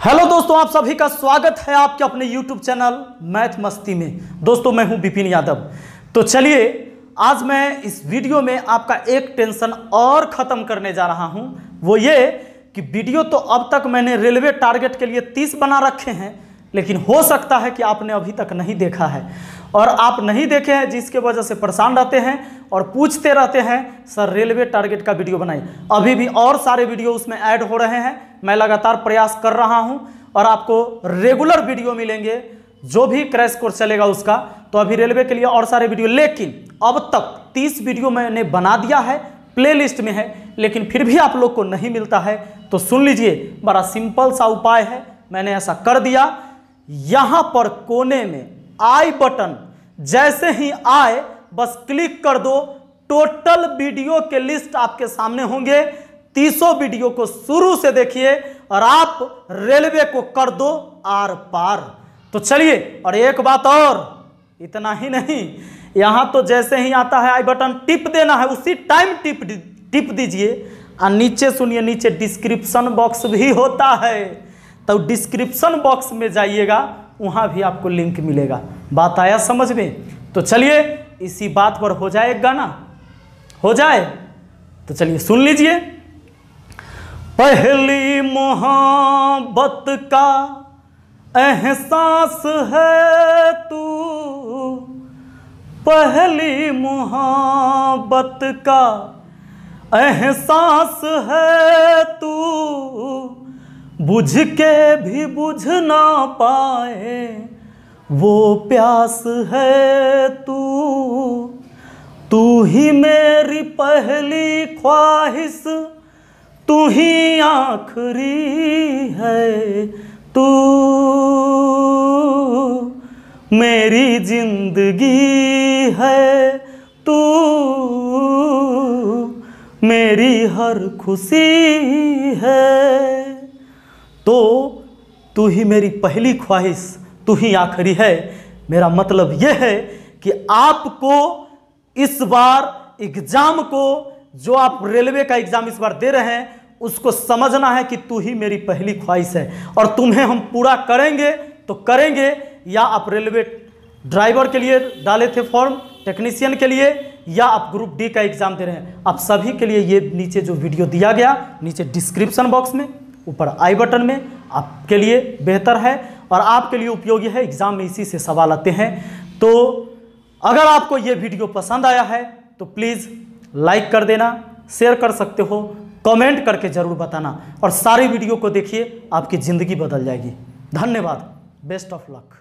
Hello दोस्तों, आप सभी का स्वागत है आपके अपने यूट्यूब चैनल मैथ मस्ती में। दोस्तों, मैं हूँ विपिन यादव। तो चलिए, आज मैं इस वीडियो में आपका एक टेंशन और ख़त्म करने जा रहा हूँ। वो ये कि वीडियो तो अब तक मैंने रेलवे टारगेट के लिए 30 बना रखे हैं लेकिन हो सकता है कि आपने अभी तक नहीं देखा है। और आप नहीं देखे हैं, जिसके वजह से परेशान रहते हैं और पूछते रहते हैं, सर, रेलवे टारगेट का वीडियो बनाइए। अभी भी और सारे वीडियो उसमें ऐड हो रहे हैं। मैं लगातार प्रयास कर रहा हूँ और आपको रेगुलर वीडियो मिलेंगे। जो भी क्रैश कोर्स चलेगा उसका तो अभी रेलवे के लिए और सारे वीडियो। लेकिन अब तक 30 वीडियो मैंने बना दिया है, प्लेलिस्ट में है, लेकिन फिर भी आप लोग को नहीं मिलता है। तो सुन लीजिए, बड़ा सिंपल सा उपाय है। मैंने ऐसा कर दिया। यहाँ पर कोने में आई बटन, जैसे ही आए, बस क्लिक कर दो। टोटल वीडियो के लिस्ट आपके सामने होंगे। तीसों वीडियो को शुरू से देखिए और आप रेलवे को कर दो आर पार। तो चलिए, और एक बात और, इतना ही नहीं। यहाँ तो जैसे ही आता है आई बटन, टिप देना है, उसी टाइम टिप टिप दीजिए। और नीचे सुनिए, नीचे डिस्क्रिप्शन बॉक्स भी होता है। तो डिस्क्रिप्शन बॉक्स में जाइएगा, वहाँ भी आपको लिंक मिलेगा। बात आया समझ में? तो चलिए, इसी बात पर हो जाए गाना। हो जाए? तो चलिए सुन लीजिए। पहली मोहब्बत का एहसास है तू। पहली मोहब्बत का एहसास है तू। बुझ के भी बुझ ना पाए। वो प्यास है तू तू ही मेरी पहली ख्वाहिश, तू ही आखरी है तू। मेरी ज़िंदगी है तू, मेरी हर खुशी है। तो तू ही मेरी पहली ख्वाहिश, तू ही आखिरी है। मेरा मतलब यह है कि आपको इस बार एग्ज़ाम को, जो आप रेलवे का एग्ज़ाम इस बार दे रहे हैं, उसको समझना है कि तू ही मेरी पहली ख्वाहिश है। और तुम्हें हम पूरा करेंगे तो करेंगे, या आप रेलवे ड्राइवर के लिए डाले थे फॉर्म, टेक्नीशियन के लिए, या आप ग्रुप डी का एग्ज़ाम दे रहे हैं। आप सभी के लिए ये नीचे जो वीडियो दिया गया, नीचे डिस्क्रिप्शन बॉक्स में ऊपर आई बटन में आपके लिए बेहतर है और आपके लिए उपयोगी है। एग्ज़ाम में इसी से सवाल आते हैं। तो अगर आपको ये वीडियो पसंद आया है तो प्लीज़ लाइक कर देना, शेयर कर सकते हो, कमेंट करके ज़रूर बताना और सारी वीडियो को देखिए, आपकी ज़िंदगी बदल जाएगी। धन्यवाद। Best of luck.